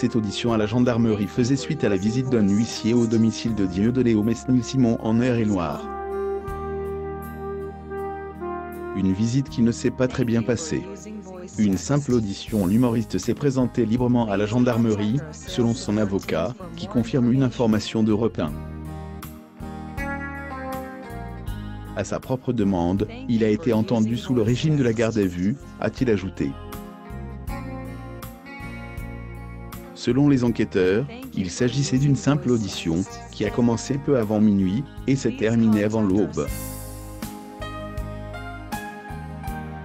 Cette audition à la gendarmerie faisait suite à la visite d'un huissier au domicile de Dieudonné au Mesnil-Simon en Eure-et-Loire. Une visite qui ne s'est pas très bien passée. Une simple audition, l'humoriste s'est présenté librement à la gendarmerie, selon son avocat, qui confirme une information de Repin. À sa propre demande, il a été entendu sous le régime de la garde à vue, a-t-il ajouté. Selon les enquêteurs, il s'agissait d'une simple audition, qui a commencé peu avant minuit, et s'est terminée avant l'aube.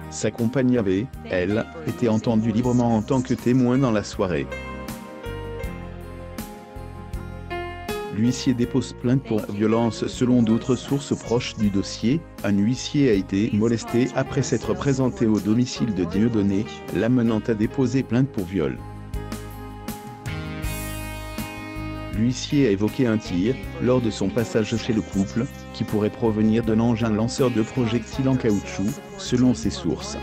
Sa compagne avait, elle, été entendue librement en tant que témoin dans la soirée. L'huissier dépose plainte pour violence selon d'autres sources proches du dossier. Un huissier a été molesté après s'être présenté au domicile de Dieudonné, l'amenant à déposer plainte pour viol. L'huissier a évoqué un tir, lors de son passage chez le couple, qui pourrait provenir d'un engin lanceur de projectiles en caoutchouc, selon ses sources.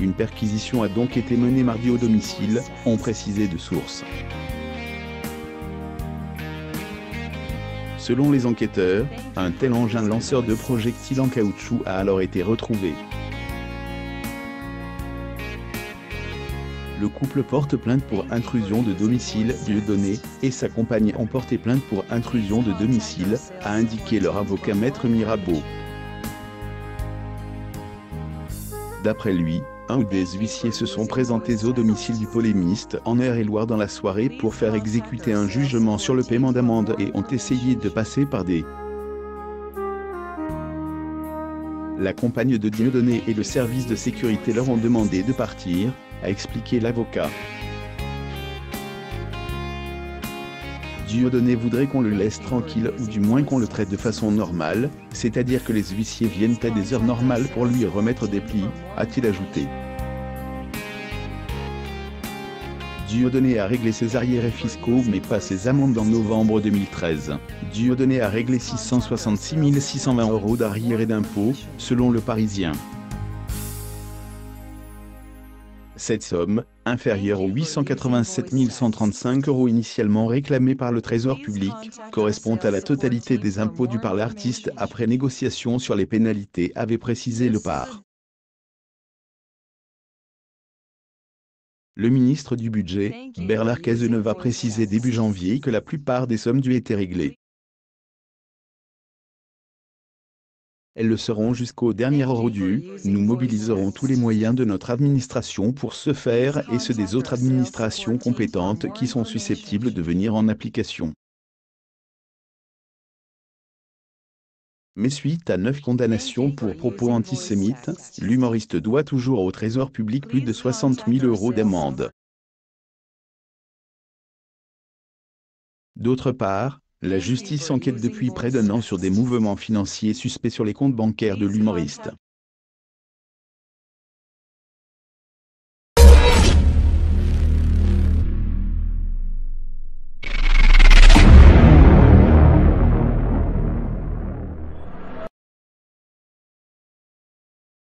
Une perquisition a donc été menée mardi au domicile, ont précisé de sources. Selon les enquêteurs, un tel engin lanceur de projectiles en caoutchouc a alors été retrouvé. Le couple porte plainte pour intrusion de domicile donné, et sa compagne ont porté plainte pour intrusion de domicile, a indiqué leur avocat maître Mirabeau. D'après lui, un ou des huissiers se sont présentés au domicile du polémiste en Eure-et-Loire dans la soirée pour faire exécuter un jugement sur le paiement d'amende et ont essayé de passer par des La compagne de Dieudonné et le service de sécurité leur ont demandé de partir, a expliqué l'avocat. Dieudonné voudrait qu'on le laisse tranquille ou du moins qu'on le traite de façon normale, c'est-à-dire que les huissiers viennent à des heures normales pour lui remettre des plis, a-t-il ajouté. Dieudonné a réglé ses arriérés fiscaux mais pas ses amendes en novembre 2013. Dieudonné a réglé 666 620 euros d'arriérés d'impôts, selon le Parisien. Cette somme, inférieure aux 887 135 euros initialement réclamés par le Trésor public, correspond à la totalité des impôts dus par l'artiste après négociation sur les pénalités avait précisé le par. Le ministre du Budget, Bernard Cazeneuve a précisé début janvier que la plupart des sommes dues étaient réglées. Elles le seront jusqu'au dernier euro dû. Nous mobiliserons tous les moyens de notre administration pour ce faire et ceux des autres administrations compétentes qui sont susceptibles de venir en application. Mais suite à neuf condamnations pour propos antisémites, l'humoriste doit toujours au Trésor public plus de 60 000 euros d'amende. D'autre part, la justice enquête depuis près d'un an sur des mouvements financiers suspects sur les comptes bancaires de l'humoriste.